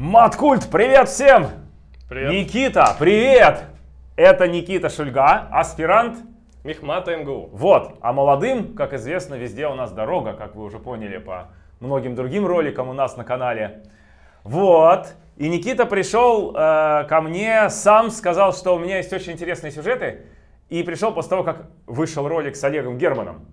Маткульт, привет всем! Привет. Никита, привет! Это Никита Шульга, аспирант. Мехмата МГУ. Вот, а молодым, как известно, везде у нас дорога, как вы уже поняли по многим другим роликам у нас на канале. Вот, и Никита пришел э, ко мне, сам сказал, что у меня есть очень интересные сюжеты, и пришел после того, как вышел ролик с Олегом Германом.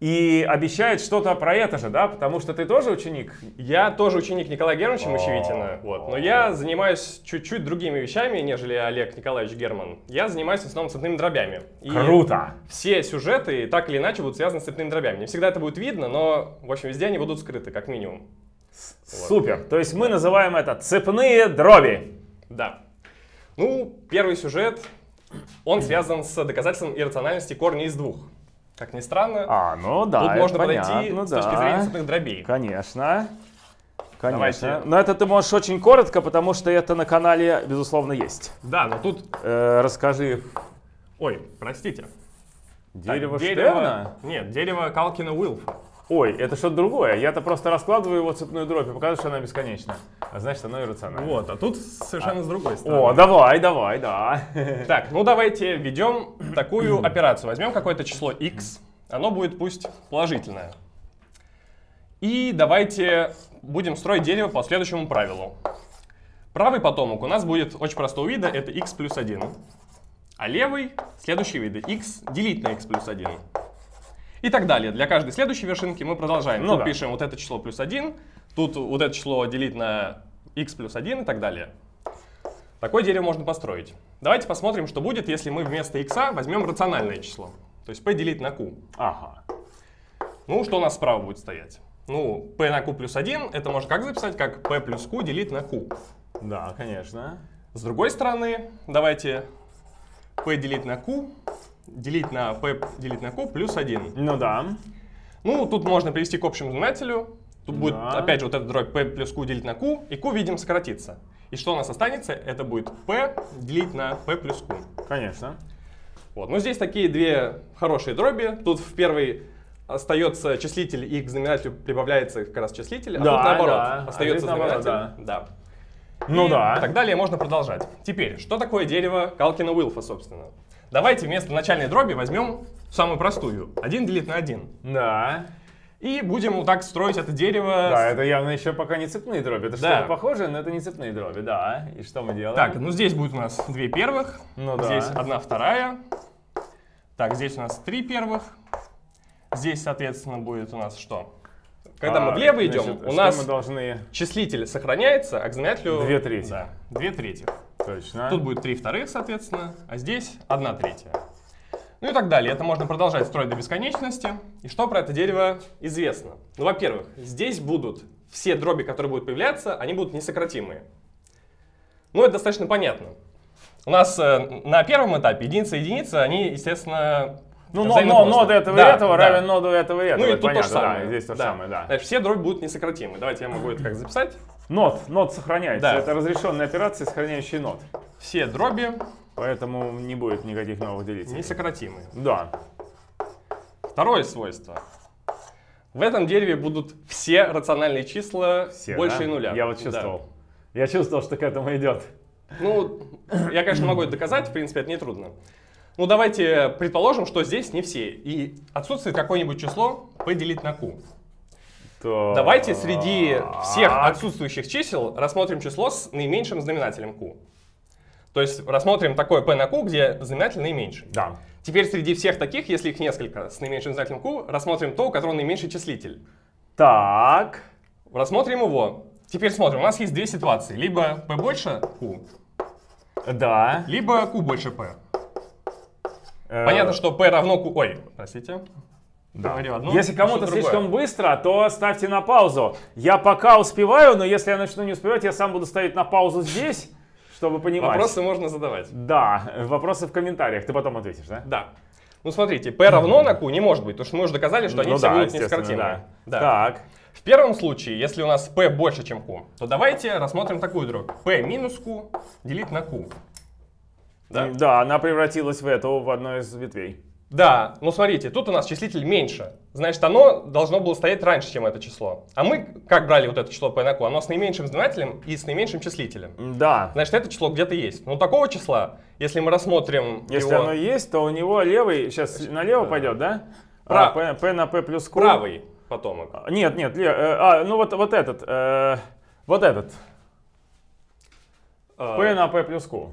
И обещает что-то про это же, да? Потому что ты тоже ученик? Я тоже ученик Николая Германовича Мощевитина, вот, но я занимаюсь чуть-чуть другими вещами, нежели Олег Николаевич Герман. Я занимаюсь в основном цветными дробями. И Круто! Все сюжеты так или иначе будут связаны с цветными дробями. Не всегда это будет видно, но, в общем, везде они будут скрыты, как минимум. Супер! То есть мы называем это цепные дроби. Да. Ну, первый сюжет, он связан с доказательством иррациональности корня из двух. Как ни странно, А, ну да, тут можно подойти понятно, с точки да. зрения цветных дробей. Конечно. Конечно. Давайте. Но это ты можешь очень коротко, потому что это на канале, безусловно, есть. Да, но тут... Э, расскажи. Ой, простите. Дерево Так, Штерна? Нет, дерево Калкина Уилфа. Ой, это что-то другое. Я-то просто раскладываю его цепную дробь и показываю, что она бесконечна. А значит, оно иррационально. Вот, а тут совершенно с другой стороны. О, давай, давай, да. Так, ну давайте введем такую операцию. Возьмем какое-то число x, оно будет пусть положительное. И давайте будем строить дерево по следующему правилу. Правый потомок у нас будет очень простого вида, это x плюс 1. А левый следующий виды x делить на x плюс 1. И так далее. Для каждой следующей вершинки мы продолжаем. Ну тут да. пишем вот это число плюс 1, тут вот это число делить на x плюс 1 и так далее. Такое дерево можно построить. Давайте посмотрим, что будет, если мы вместо x возьмем рациональное число. То есть p делить на q. Ага. Ну, что у нас справа будет стоять? Ну, p на q плюс 1, это можно как записать? Как p плюс q делить на q. Да, конечно. С другой стороны, давайте p делить на q делить на p делить на q плюс 1. Ну да. Ну, тут можно привести к общему знаменателю. Тут будет, Да. опять же, вот эта дробь p плюс q делить на q, и q, видим, сократится. И что у нас останется? Это будет p делить на p плюс q. Конечно. Вот. Ну, здесь такие две хорошие дроби. Тут в первой остается числитель, и к знаменателю прибавляется как раз числитель, а Да, тут наоборот. да. А Остается здесь наоборот, знаменатель. Да. Ну И да. так далее можно продолжать. Теперь, что такое дерево Калкина Уилфа, собственно? Давайте вместо начальной дроби возьмем самую простую. 1 делить на 1. Да. И будем вот так строить это дерево. Да, это явно еще пока не цепные дроби. Это Да. что-то похожее, но это не цепные дроби, да. И что мы делаем? Так, ну здесь будет у нас две первых. Ну да. Здесь одна вторая. Так, здесь у нас три первых. Здесь, соответственно, будет у нас что? Когда мы А, влево идем, значит, у нас мы должны... числитель сохраняется, а к знаменателю... Две трети. Да, две трети. Точно. Тут будет три вторых, соответственно, а здесь одна третья. Ну и так далее. Это можно продолжать строить до бесконечности. И что про это дерево известно? Ну, во-первых, здесь будут все дроби, которые будут появляться, они будут несократимые. Ну, это достаточно понятно. У нас э, на первом этапе единица и единица, они, естественно, Ну, но, но, просто. нод этого Да, и этого да. равен ноду этого и этого. Ну и тут то же понятно, самое. Да, здесь то же Да. самое, да. Значит, все дроби будут несократимы. Давайте я могу это как записать. Нод, нод сохраняется. Да. Это разрешенная операция, сохраняющая нод. Все дроби Поэтому не будет никаких новых делителей. несократимые. Да. Второе свойство. В этом дереве будут все рациональные числа Все, больше да? нуля. Я вот Да. чувствовал. Я чувствовал, что к этому идет. Ну, я, конечно, могу это доказать, в принципе, это нетрудно. Ну, давайте предположим, что здесь не все. И отсутствует какое-нибудь число p делить на q. То... Давайте среди всех отсутствующих чисел рассмотрим число с наименьшим знаменателем q. То есть рассмотрим такое p на q, где знаменатель наименьший. Да. Теперь среди всех таких, если их несколько, с наименьшим знаменателем q, рассмотрим то, у которого наименьший числитель. Так. Рассмотрим его. Теперь смотрим, у нас есть две ситуации. Либо p больше q, Да. либо q больше p. Э, Понятно, что p равно q... Ой, простите. Да. Говорю одно, если кому-то другое. слишком быстро, то ставьте на паузу. Я пока успеваю, но если я начну не успевать, я сам буду ставить на паузу здесь, чтобы понимать. Вопросы можно задавать. Да, вопросы в комментариях. Ты потом ответишь, да? Да. Ну смотрите, p равно на q не может быть, потому что мы уже доказали, что они Ну все да, будут несократимые. да. Да. Так. В первом случае, если у нас p больше, чем q, то давайте рассмотрим такую дробь. p минус q делить на q. Да? Да, она превратилась в эту, в одну из ветвей. Да, ну смотрите, тут у нас числитель меньше. Значит, оно должно было стоять раньше, чем это число. А мы как брали вот это число по инаку? Оно с наименьшим знаменателем и с наименьшим числителем. Да. Значит, это число где-то есть. Ну, такого числа, если мы рассмотрим Если его оно есть, то у него левый, сейчас налево пойдет, да? Пра- А, P, P на P плюс Q. правый потомок. А, Нет, нет, ле- э, а, ну вот, вот этот, э, вот этот. P на P плюс Q.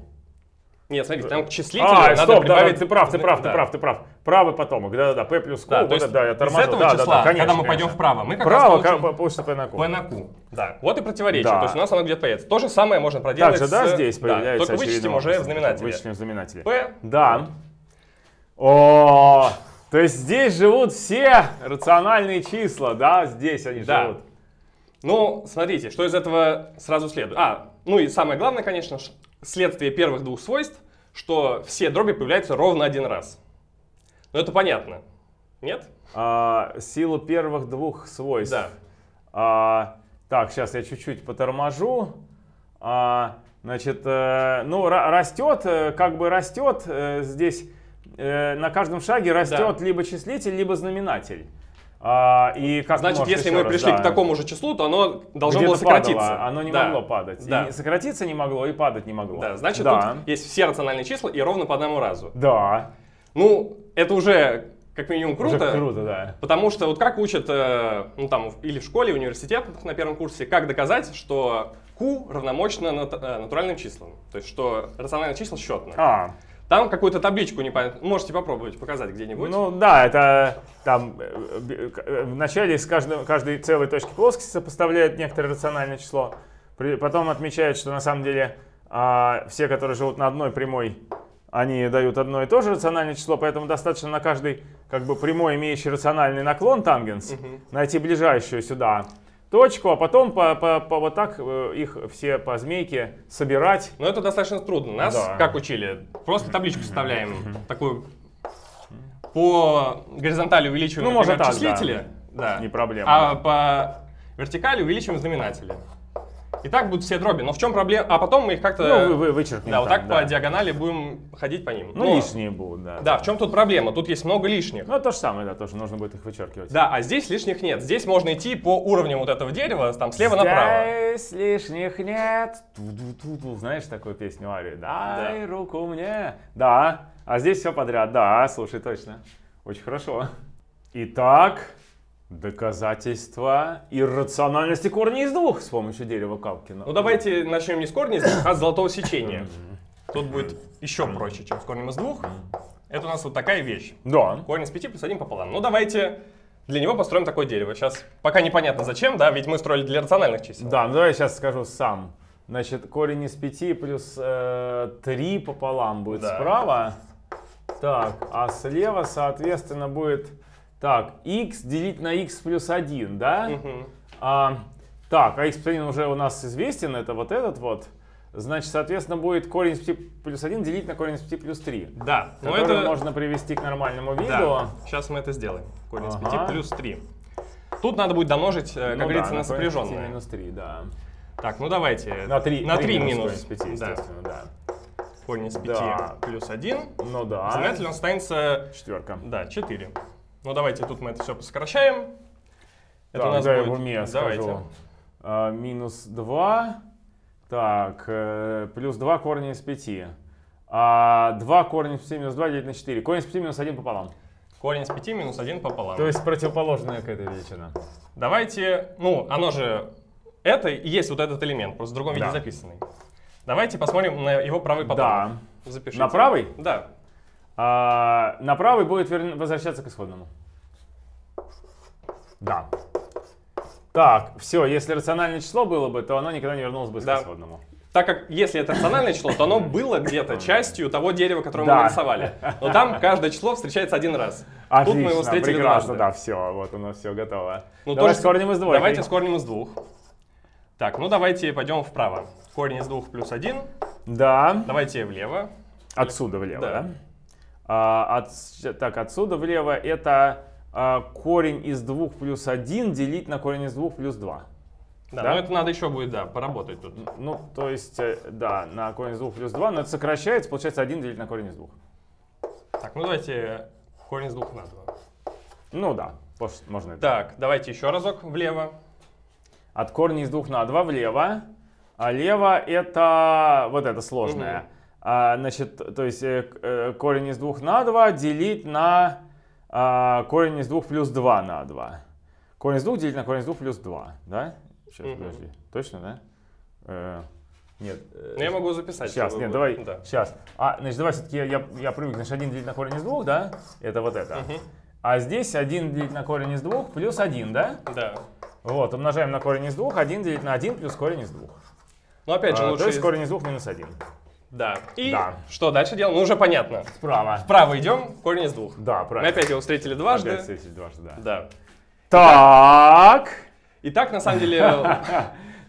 Нет, смотрите, там к числителю А, надо стоп, да, прибавить... ты прав, ты прав, ты Да. прав, ты прав. Правый потомок, да-да-да, P плюс Q. Да, вот то есть это, да, я из торможу. этого да, да, числа, да, конечно, когда мы пойдем вправо, мы как Право, раз получим как, получится P на Q. P на Q. Да, вот и противоречие. Да. То есть у нас оно где-то появится. То же самое можно проделать Также, да, с- здесь да, появляется Только вычтем уже в знаменателе. Вычтем в знаменателе. P. Да. О, то есть здесь живут все рациональные числа, да, здесь они Да. живут. Ну, смотрите, что из этого сразу следует. А, ну и самое главное, конечно, следствие первых двух свойств, что все дроби появляются ровно один раз. Ну это понятно. Нет? А, силу первых двух свойств. Да. А, так, сейчас я чуть-чуть поторможу. А, значит, э, ну, ра- растет, э, как бы растет э, здесь, на каждом шаге растет либо числитель, либо знаменатель. А, и как Значит, если мы раз, пришли да. к такому же числу, то оно должно было сократиться. падало, оно не Да. могло падать. Да. И сократиться не могло, и падать не могло. Да, значит, да. тут есть все рациональные числа и ровно по одному разу. Да. Ну, это уже как минимум Уже круто. круто, да. Потому что вот как учат, э, ну там, или в школе, в университетах на первом курсе, как доказать, что Q равномощно нат- э, натуральным числам. То есть, что рациональное число счетно. А, Там какую-то табличку непонятно. Можете попробовать показать где-нибудь. Ну да, это там э, б- э, в начале с каждой, каждой целой точки плоскости сопоставляют некоторое рациональное число. Потом отмечают, что на самом деле а, все, которые живут на одной прямой, они дают одно и то же рациональное число, поэтому достаточно на каждой как бы прямой, имеющий рациональный наклон тангенс, найти ближайшую сюда точку, а потом по, по- по вот так э, их все по змейке собирать. Но это достаточно трудно. Нас Да. как учили? Просто табличку составляем такую по горизонтали увеличиваем, Ну, можно например, так, да. числители. Да. Не проблема. А по вертикали увеличиваем знаменатели. И так будут все дроби. Но в чем проблема? А потом мы их как-то... Ну, вы, вы вычеркнем да, вот так да. по диагонали будем ходить по ним. Ну, Но- лишние будут, да. Да, в чем тут проблема? Тут есть много лишних. Ну, то же самое, да, тоже нужно будет их вычеркивать. Да, а здесь лишних нет. Здесь можно идти по уровням вот этого дерева, там слева направо. Здесь лишних нет. Ту-ду-ту-ду. Знаешь такую песню Ари? Дай руку мне. Да, а здесь все подряд. Да, слушай, точно. Очень хорошо. Итак, доказательства иррациональности корня из двух с помощью дерева Капкина. Ну давайте начнем не с корня из двух, а с золотого сечения. Тут будет еще проще, чем с корнем из двух. Это у нас вот такая вещь. Да. Корень из 5 плюс 1 пополам. Ну давайте для него построим такое дерево. Сейчас пока непонятно зачем, да, ведь мы строили для рациональных чисел. Да, ну давай я сейчас скажу сам. Значит, корень из 5 плюс э, 3 пополам будет Да. справа. Так, а слева, соответственно, будет... Так, x делить на x плюс 1, да? Мгм. А, так, а x плюс 1 уже у нас известен, это вот этот вот. Значит, соответственно, будет корень из 5 плюс 1 делить на корень из 5 плюс 3. Да, но который это... можно привести к нормальному виду. Да, сейчас мы это сделаем. Корень из 5 Ага. плюс 3. Тут надо будет домножить, э, как Ну говорится, да, на из 5 сопряженное. минус 3, да. Так, ну давайте. На 3, на 3 минус. корень из 5, да. естественно, да. Корень из 5 Да. плюс 1. Ну да. Знаменатель он останется, Четверка. да, 4. Ну давайте тут мы это все сокращаем. Это Так, у нас да, будет... в уме Давайте. скажу. А, минус 2. Так, э, плюс 2 корня из 5. А 2 корня из 5 минус 2 делить на 4. Корень из 5 минус 1 пополам. Корень из 5 минус 1 пополам. То есть противоположная к этой величина. Давайте, ну, оно же это и есть вот этот элемент, просто в другом виде Да. записанный. Давайте посмотрим на его правый потомок. Да. Запишите. На правый? Да. А, на правый будет вер- возвращаться к исходному. Да. Так, все, если рациональное число было бы, то оно никогда не вернулось бы Да. к исходному. Так как если это рациональное число, то оно было где-то частью того дерева, которое мы Да. нарисовали. Но там каждое число встречается один раз. Отлично, Тут мы его встретили прекрасно, дважды. да, все, вот у нас все готово. Ну, Давай тоже с корнем из двойки. Давайте с корнем из двух. Так, ну давайте пойдем вправо. Корень из двух плюс один. Да, Давайте влево. отсюда влево, Да. да? А, от- так, отсюда влево это а, корень из двух плюс один делить на корень из двух плюс два. Да, Да? но это надо еще будет, да, поработать тут. Ну, то есть, э, да, на корень из двух плюс два, но это сокращается, получается 1 делить на корень из двух. Так, ну давайте Корень из 2 на 2. Ну да, можно это. Так, давайте еще разок влево. От корня из 2 на 2 влево. А лево это вот это сложное. Мгм. А, значит, то есть э, э, корень из 2 на 2 делить на а, корень из 2 плюс 2 на 2. Корень из 2 делить на корень из 2 плюс 2, да? Сейчас, Мгм. подожди. Точно, да? Э, нет. э, Ну, я могу записать. Сейчас, нет, давай, Да. сейчас. А, значит, давай все-таки я, я привык, значит, 1 делить на корень из 2, да? Это вот это. Мгм. А здесь 1 делить на корень из 2 плюс 1, да? Да. Вот, умножаем на корень из 2, 1 делить на 1 плюс корень из 2. Но опять же, А, лучше... то есть из- корень из 2 минус 1. Да. И Да. что дальше делаем? Ну, уже понятно. Справа. Вправо идем, корень из двух. Да, Мы правильно. опять его встретили дважды. Опять встретились дважды, да. Да. Так. Итак, на самом деле,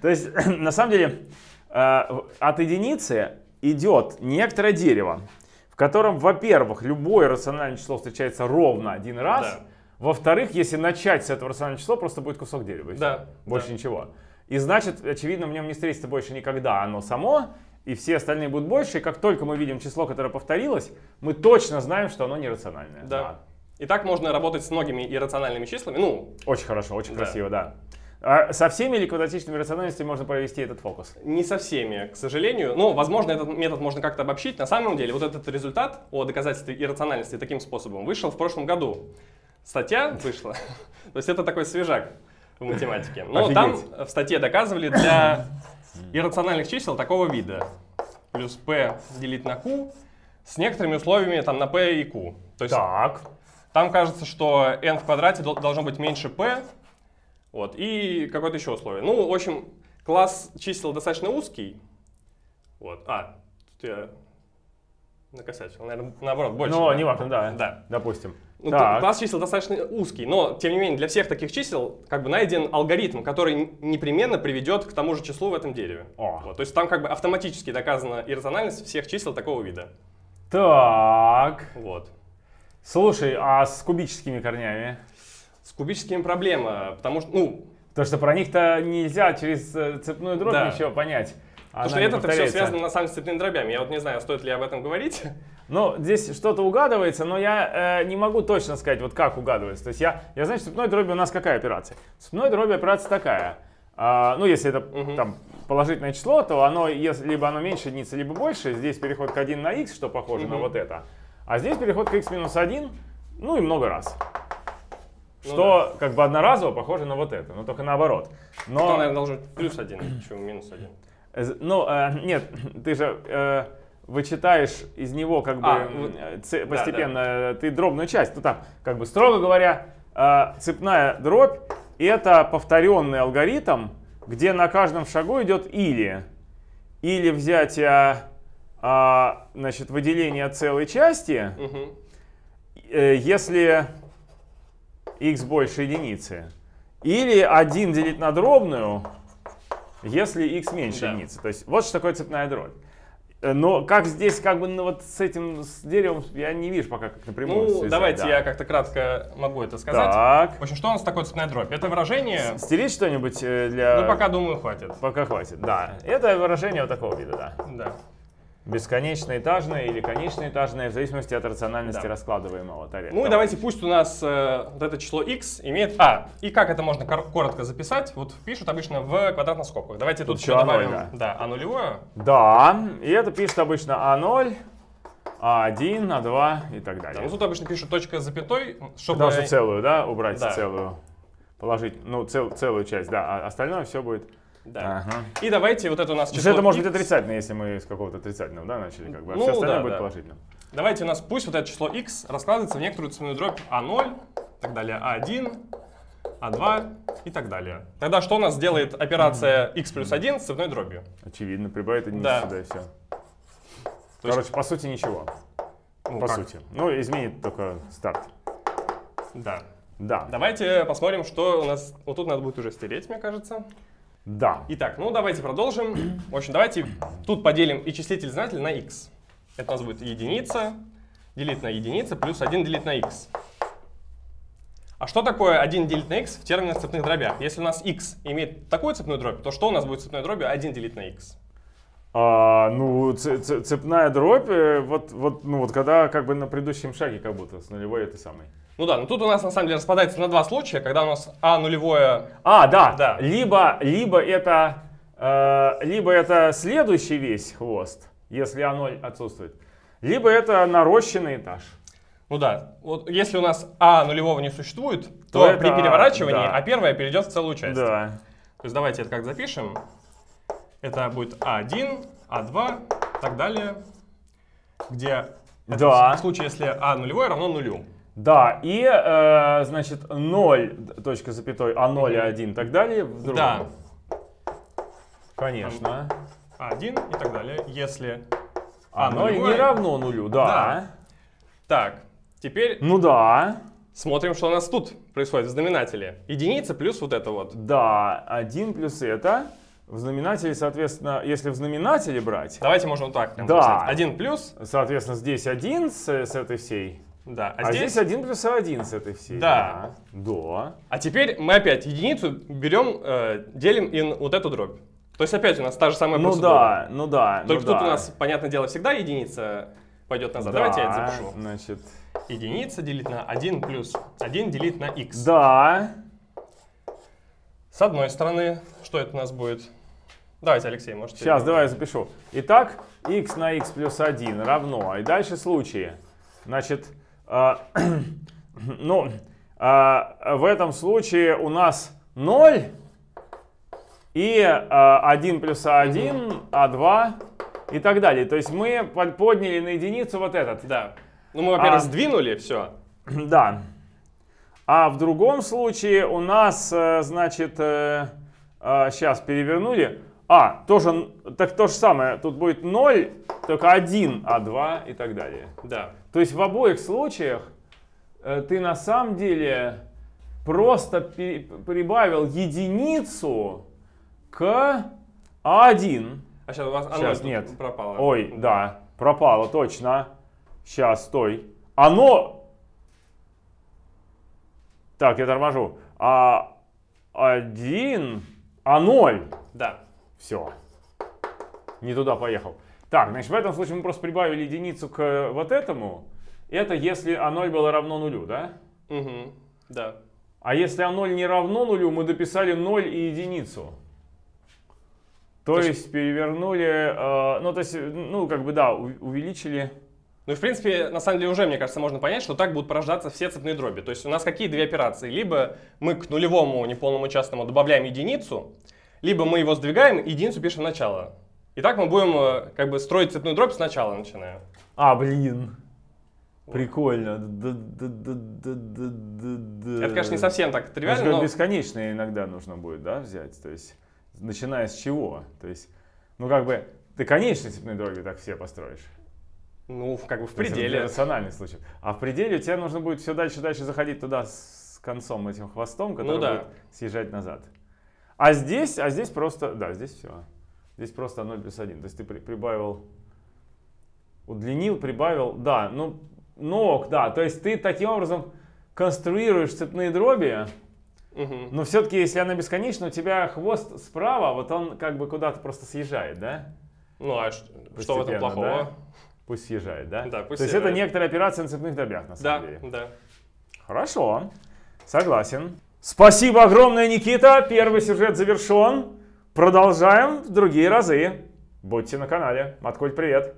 То есть, на самом деле, э, от единицы идет некоторое дерево, в котором, во-первых, любое рациональное число встречается ровно один раз. Да. Во-вторых, если начать с этого рационального числа, просто будет кусок дерева. и. Да, Больше да. ничего. И значит, очевидно, в нем не встретится больше никогда оно само, и все остальные будут больше. И как только мы видим число, которое повторилось, мы точно знаем, что оно нерациональное. да. И так можно работать с многими иррациональными числами. Ну, Очень хорошо, очень Да. красиво, да. А со всеми или квадратичными рациональностями можно провести этот фокус? не со всеми, к сожалению. Но, возможно, этот метод можно как-то обобщить. На самом деле, вот этот результат о доказательстве иррациональности таким способом вышел в прошлом году. Статья вышла. То есть это такой свежак в математике. Но там в статье доказывали для иррациональных чисел такого вида. Плюс p делить на q с некоторыми условиями там на p и q. То есть Так. там кажется, что n в квадрате дол- должно быть меньше p, вот, и какое-то еще условие. Ну, в общем, класс чисел достаточно узкий. Вот. А, тут я накосячил. Наверное, наоборот, больше. Ну, да? неважно, да. Да. Допустим. Ну, так. класс чисел достаточно узкий, но, тем не менее, для всех таких чисел как бы найден алгоритм, который непременно приведет к тому же числу в этом дереве. О. Вот, то есть там как бы автоматически доказана иррациональность всех чисел такого вида. Так. Вот. Слушай, а с кубическими корнями? С кубическими проблема, потому что, ну, Потому что про них-то нельзя через э, цепную дробь Да. ничего понять. Потому что это все связано на самом деле с цветными дробями. Я вот не знаю, стоит ли об этом говорить. Ну, здесь что-то угадывается, но я э, не могу точно сказать, вот как угадывается. То есть я, я знаю, что цепной дроби у нас какая операция? Цепной дроби операция такая. А, ну, если это угу. там, положительное число, то оно, если либо оно меньше единицы, либо больше. Здесь переход к 1 на x, что похоже угу. на вот это. А здесь переход к x минус 1, ну и много раз. Ну, что да. как бы одноразово похоже на вот это, но только наоборот. Но, это, наверное, должен быть плюс 1, чем минус 1 ну, э, нет, ты же э, вычитаешь из него как бы А, э, ц- да, постепенно э, ты дробную часть. Ну там, как бы строго говоря, э, цепная дробь это повторенный алгоритм, где на каждом шагу идет или или взятие а, значит выделение целой части, Мгм. э, если x больше единицы. Или 1 делить на дробную, если x меньше Да. единицы. То есть вот что такое цепная дробь. Э, Но как здесь, как бы, ну вот с этим, с деревом, я не вижу пока как напрямую Ну, связать, давайте да. я как-то кратко могу это сказать. Так. В общем, что у нас такое цепная дробь? Это выражение... Стереть что-нибудь э, для... Ну, пока, думаю, хватит. Пока хватит, да. Это выражение вот такого вида, да. Да. Бесконечно-этажное или конечно-этажное, в зависимости от рациональности Да. раскладываемого тарелки. Ну и давайте пусть у нас э, вот это число x имеет... А, и как это можно кор- коротко записать? Вот пишут обычно в квадратных скобках. Давайте тут, Тут еще добавим... А0, Да, а нулевое. Да, и это пишет обычно А0, А1, А2 и так Да, далее. ну тут обычно пишут точка с запятой, чтобы... Потому что целую, да, убрать Да. целую, положить, ну, цел- целую часть, да, а остальное все будет. Да. Ага. И давайте вот это у нас число это может быть отрицательно, если мы с какого-то отрицательного, да, начали, как бы, а Ну, все остальное да, будет да. положительным. Давайте у нас пусть вот это число x раскладывается в некоторую цепную дробь А0, так далее, А1, А2 и так далее. Тогда что у нас делает операция x плюс 1 с цепной дробью? Очевидно, прибавит единицу Да. сюда и все. То есть- Короче, по сути ничего, Ну, по как? сути. Ну, изменит только старт. Да. Да, Давайте посмотрим, что у нас... Вот тут надо будет уже стереть, мне кажется. Да. Итак, ну давайте продолжим. В общем, давайте тут поделим и числитель знаменатель на x. Это у нас будет единица делить на единица плюс 1 делить на x. А что такое 1 делить на x в терминах цепных дробях? Если у нас x имеет такую цепную дробь, то что у нас будет в цепной дроби 1 делить на x? А, ну, цепная дробь, э, вот, вот, ну, вот когда как бы на предыдущем шаге как будто с нулевой этой самой. Ну да, но тут у нас на самом деле распадается на два случая, когда у нас А нулевое... А, да, Да. Либо, либо это, э, либо это следующий весь хвост, если А0 отсутствует, либо это нарощенный этаж. Ну да, вот если у нас А нулевого не существует, то, То это при переворачивании да. А первое перейдет в целую часть. Да. То есть давайте это как запишем. Это будет А1, А2 и так далее, где Да. в случае, если А нулевое равно нулю. Да, и, э, значит, 0, точка запятой, А0, А1 и так далее. в другом. Да, Конечно. А1 и так далее, если А0 нулевое- не равно нулю, да. Да. Так, теперь Ну да. смотрим, что у нас тут происходит в знаменателе. Единица плюс вот это вот. Да, 1 плюс это. В знаменателе, соответственно, если в знаменателе брать, Давайте можем вот так прям Да. записать. 1 плюс, соответственно, здесь 1 с, с этой всей. Да, а, А, здесь... здесь 1 плюс 1 с этой всей. Да. Да. А теперь мы опять единицу берем, э, делим и вот эту дробь. То есть опять у нас та же самая Ну процедура. да, ну да. Только ну тут да. у нас, понятное дело, всегда единица пойдет назад. Да, Давайте я это запишу. Значит, Единица делить на 1 плюс 1 делить на x. да. С одной стороны, что это у нас будет? Давайте, Алексей, можете... Сейчас, давай я запишу. Итак, x на x плюс 1 равно. И дальше случаи. Значит, ну, а, в этом случае у нас 0 и а, 1 плюс 1, а2 и так далее. То есть мы под- подняли на единицу вот этот. Да. Ну, мы, во-первых, А. сдвинули все. Да. А в другом случае у нас, э, значит, сейчас перевернули. А, тоже, так то же самое. Тут будет 0, только 1, А2 и так далее. Да. То есть в обоих случаях э, ты на самом деле просто прибавил единицу к А1. А сейчас у вас оно Сейчас, нет. пропало. Ой, да, пропало, точно. Сейчас, стой. Оно... Так, я торможу. А один, а ноль. Да. Все. Не туда поехал. Так, значит, в этом случае мы просто прибавили единицу к вот этому. Это если А0 было равно нулю, да? Угу. Да. А если А0 не равно нулю, мы дописали 0 и единицу. То, То есть перевернули, э, ну то есть, ну как бы да, увеличили. Ну и в принципе, на самом деле уже, мне кажется, можно понять, что так будут порождаться все цепные дроби. То есть у нас какие две операции? Либо мы к нулевому неполному частному добавляем единицу, либо мы его сдвигаем, и единицу пишем в начало. И так мы будем э, как бы строить цепную дробь сначала начиная. А, блин. Прикольно. Это, конечно, не совсем так тривиально, но... бесконечные иногда нужно будет, да, взять. То есть, начиная с чего? То есть, ну как бы, ты конечные цепные дроби так все построишь. Ну, как бы в есть это для пределе. рациональных случаев. А в пределе тебе нужно будет все дальше и дальше заходить туда с концом этим хвостом, который Ну да. будет съезжать назад. А здесь, а здесь просто, да, здесь все. Здесь просто 0 плюс 1. То есть ты при- прибавил, удлинил, прибавил, да, ну, ног, да. То есть ты таким образом конструируешь цепные дроби, Мгм. но все-таки, если она бесконечна, у тебя хвост справа, вот он как бы куда-то просто съезжает, да? Ну, а ш- что в этом плохого? да? Пусть съезжает, да? Да, пусть То есть это съезжает. некоторая операция на цепных дробях, на Да, самом деле. да. Хорошо, согласен. Спасибо огромное, Никита. Первый сюжет завершен. Продолжаем в другие разы. Будьте на канале. Маткуль, привет.